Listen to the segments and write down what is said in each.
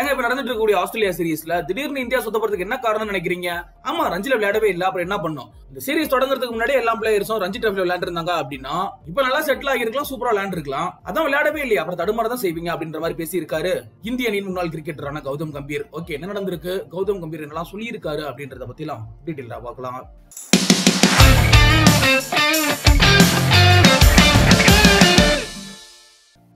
ஏங்க இப்ப நடந்துட்டு இருக்கக்கூடிய ஆஸ்திரேலியா சீரிஸ்ல திடீர்னு இந்தியா சுத்தப்படுறதுக்கு என்ன காரணம் நினைக்கிறீங்க? ஆமா ரஞ்சில விளையாடவே இல்ல. அப்புறம் என்ன பண்ணும்? இந்த சீரிஸ் தொடங்குறதுக்கு முன்னாடி எல்லா பிளேயர்ஸும் ரஞ்சி டிராஃபில விளையாண்டுருந்தாங்க அப்படின்னா இப்ப நல்லா செட்டில் ஆகிருக்கலாம் சூப்பரா விளையாண்டுருக்கலாம். அதான் விளையாடவே இல்லையா. அப்புறம் தடுமாற தான் செய்வீங்க அப்படின்ற மாதிரி பேசியிருக்காரு இந்திய அணியின் முன்னாள் கிரிக்கெட்டரான கௌதம் கம்பீர். ஓகே என்ன நடந்திருக்கு? கௌதம் கம்பீர் என்னெல்லாம் சொல்லியிருக்காரு அப்படின்றத பத்திலாம் டீட்டெயிலா பார்க்கலாம்.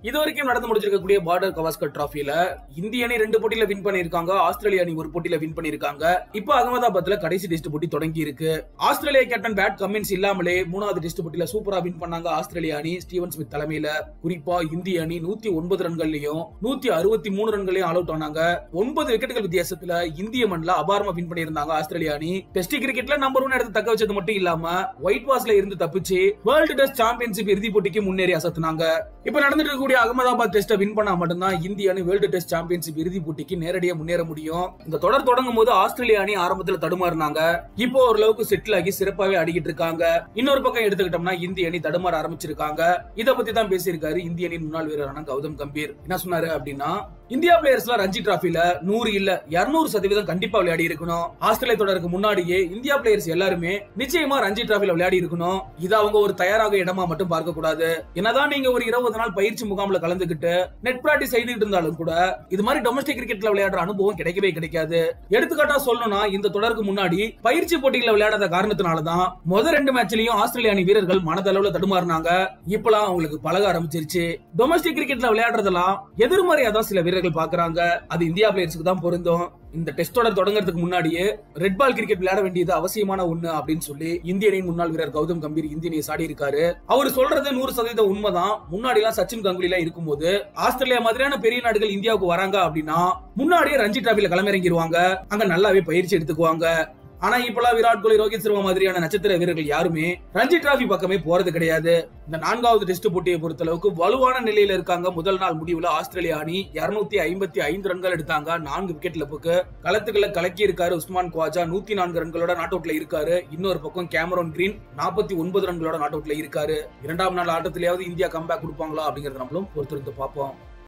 இது வரைக்கும் நடந்து முடிச்சிருக்கக்கூடிய பார்டர் கவாஸ்கர் டிராஃபில இந்திய அணி ரெண்டு போட்டியில வின் பண்ணிருக்காங்க ஆஸ்திரேலிய அணி ஒரு போட்டியில வின் பண்ணிருக்காங்க இப்போ அகமதாபாத்ல கடைசி டெஸ்ட் போட்டி தொடங்கி இருக்கு ஆஸ்திரேலியா கேப்டன் பேட் கமின்ஸ் இல்லாமலே மூணாவது டெஸ்ட் போட்டியில சூப்பரா வின் பண்ணாங்க ஆஸ்திரேலிய அணி ஸ்டீவன் ஸ்மித் தலைமையில. குறிப்பா இந்திய அணி நூத்தி ஒன்பது ரன்கள்லயும் நூத்தி அறுபத்தி மூணு ரன்களையும் ஆல் அவுட் ஆனாங்க. ஒன்பது விக்கெட்டுகள் வித்தியாசத்துல இந்திய மண்ணில் அபாரமா வின் பண்ணியிருந்தாங்க ஆஸ்திரேலிய அணி. டெஸ்ட் கிரிக்கெட்ல நம்பர் ஒன் எடுத்து தக்க வச்சது மட்டும் இல்லாம ஒயிட் வாஷ்ல இருந்து தப்பிச்சு வேர்ல்டு டெஸ்ட் சாம்பியன்ஷிப் இறுதி போட்டிக்கு முன்னேறி அசத்துனாங்க. இப்ப நடந்துட்டு இருக்கக்கூடிய அகமதாபாத் டெஸ்ட வின் பண்ணா மட்டும்தான் இந்திய அணி வேர்ல்டு டெஸ்ட் சாம்பியன்ஷிப் இறுதி போட்டிக்கு நேரடியாக முன்னேற முடியும்? இந்த தொடர் தொடங்கும் போது ஆஸ்திரேலிய அணி ஆரம்பத்தில் தடுமாறினாங்க. இப்போ ஓரளவுக்கு செட்டில் ஆகி சிறப்பாகவே அடிக்கிட்டு இருக்காங்க. இன்னொரு பக்கம் எடுத்துக்கிட்டோம்னா இந்திய அணி தடுமாற ஆரம்பிச்சிருக்காங்க. இதை பத்தி தான் பேசியிருக்காரு இந்திய அணியின் முன்னாள் வீரரான கௌதம் கம்பீர். என்ன சொன்னாரு அப்படின்னா இந்தியா பிளேயர்ஸ்ல ரஞ்சி டிராஃபில நூறு இல்ல இருநூறு சதவீதம் கண்டிப்பா விளையாடி இருக்கணும். ஆஸ்திரேலியா தொடருக்கு முன்னாடியே இந்தியா பிளேயர்ஸ் எல்லாருமே நிச்சயமா ரஞ்சி டிராஃபில விளையாடி இருக்கணும். இது அவங்க ஒரு தயாராக இடமா மட்டும் பார்க்க கூடாது என்னதான் நீங்க ஒரு இருபது நாள் பயிற்சி முகாம்ல கலந்துகிட்டு நெட் பிராக்டிஸ் செய்துட்டு இருந்தாலும் கூட இது மாதிரி டொமஸ்டிக் கிரிக்கெட்ல விளையாடுற அனுபவம் கிடைக்கவே கிடைக்காது. எடுத்துக்காட்டா சொல்லணும்னா இந்த தொடருக்கு முன்னாடி பயிற்சி போட்டிகளை விளையாடாத காரணத்தினாலதான் முதல் ரெண்டு மேட்ச்லயும் ஆஸ்திரேலிய அணி வீரர்கள் மனதளவுல தடுமாறினாங்க. இப்பெல்லாம் அவங்களுக்கு பழக ஆரம்பிச்சிருச்சு. டொமஸ்டிக் கிரிக்கெட்ல விளையாடுறதெல்லாம் எதிர்மறையா தான் சில வீரர்கள் பாக்குறாங்க. அது இந்தியா பிளேயர்ஸ்க்கு தான் பொருந்தும். இந்த டெஸ்ட் தொடர் தொடங்குறதுக்கு முன்னாடியே ரெட் பால் கிரிக்கெட் விளையாட வேண்டியது அவசியமான ஒண்ணு அப்படின்னு சொல்லி இந்திய அணியின் முன்னாள் வீரர் கௌதம் கம்பீர் இந்திய அணியை சாடி இருக்காரு. அவர் சொல்றது நூறு சதவீதம் உண்மைதான். முன்னாடி எல்லாம் சச்சின் கங்குலி எல்லாம் இருக்கும்போது ஆஸ்திரேலியா மாதிரியான பெரிய நாடுகள் இந்தியாவுக்கு வராங்க அப்படின்னா முன்னாடியே ரஞ்சி டிராபில களமிறங்கிடுவாங்க அங்க நல்லாவே பயிற்சி எடுத்துக்குவாங்க. ஆனா இப்பெல்லாம் விராட் கோலி ரோஹித் சர்மா மாதிரியான நட்சத்திர வீரர்கள் யாருமே ரஞ்சி டிராஃபி பக்கமே போறது கிடையாது. இந்த நான்காவது டெஸ்ட் போட்டியை பொறுத்த அளவுக்கு வலுவான நிலையில இருக்காங்க. முதல் நாள் முடிவுல ஆஸ்திரேலியா அணி இருநூத்தி ஐம்பத்தி ஐந்து ரன்கள் எடுத்தாங்க. நான்கு விக்கெட் இழப்புக்கு களத்துக்களை கலக்கி இருக்காரு உஸ்மான் குவாஜா. நூத்தி நான்கு ரன்களோட நாட் அவுட்ல இருக்காரு. இன்னொரு பக்கம் கேமரோன் கிரீன் நாற்பத்தி ஒன்பது ரன்களோட நாட் அவுட்ல இருக்காரு. இரண்டாம் நாள் ஆட்டத்திலேயாவது இந்தியா கம்பேக் கொடுப்பாங்களா அப்படிங்கறத நம்மளும் பொறுத்திருந்து பார்ப்போம்.